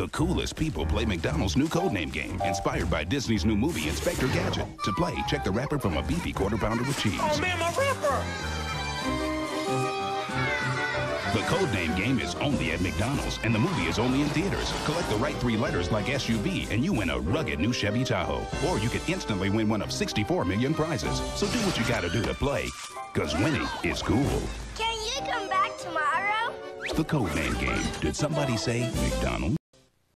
The coolest people play McDonald's new codename game, inspired by Disney's new movie Inspector Gadget. To play, check the wrapper from a beefy quarter pounder with cheese. Oh man, my wrapper! The codename game is only at McDonald's, and the movie is only in theaters. Collect the right three letters like SUV, and you win a rugged new Chevy Tahoe. Or you could instantly win one of 64 million prizes. So do what you gotta do to play, because winning is cool. Can you come back tomorrow? The codename game. Did somebody say McDonald's?